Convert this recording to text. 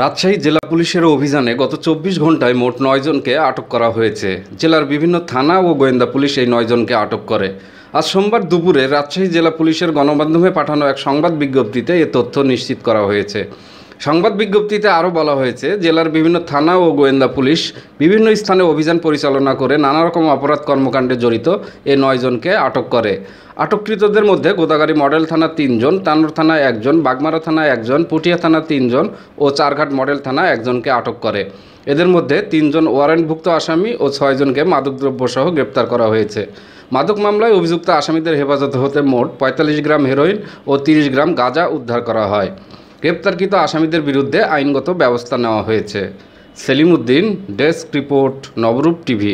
রাজশাহী জেলা পুলিশের অভিযানে গত চব্বিশ ঘন্টায় মোট নয়জনকে আটক করা হয়েছে। জেলার বিভিন্ন থানা ও গোয়েন্দা পুলিশ এই নয়জনকে আটক করে। আজ সোমবার দুপুরে রাজশাহী জেলা পুলিশের গণমাধ্যমে পাঠানো এক সংবাদ বিজ্ঞপ্তিতে এ তথ্য নিশ্চিত করা হয়েছে। সংবাদ বিজ্ঞপ্তিতে আরও বলা হয়েছে, জেলার বিভিন্ন থানা ও গোয়েন্দা পুলিশ বিভিন্ন স্থানে অভিযান পরিচালনা করে নানা রকম অপরাধ কর্মকাণ্ডে জড়িত এ নয় জনকে আটক করে। আটককৃতদের মধ্যে গোদাগাড়ি মডেল থানা তিনজন, তানোর থানায় একজন, বাগমারা থানায় একজন, পুটিয়া থানা তিনজন ও চারঘাট মডেল থানা একজনকে আটক করে। এদের মধ্যে তিনজন ওয়ারেন্টভুক্ত আসামি ও ছয়জনকে মাদকদ্রব্য সহ গ্রেপ্তার করা হয়েছে। মাদক মামলায় অভিযুক্ত আসামিদের হেফাজতে হতে মোট পঁয়তাল্লিশ গ্রাম হেরোইন ও তিরিশ গ্রাম গাঁজা উদ্ধার করা হয়। গ্রেপ্তারকৃত আসামিদের বিরুদ্ধে আইনগত ব্যবস্থা নেওয়া হয়েছে। Selim Uddin desk report Nabarup TV.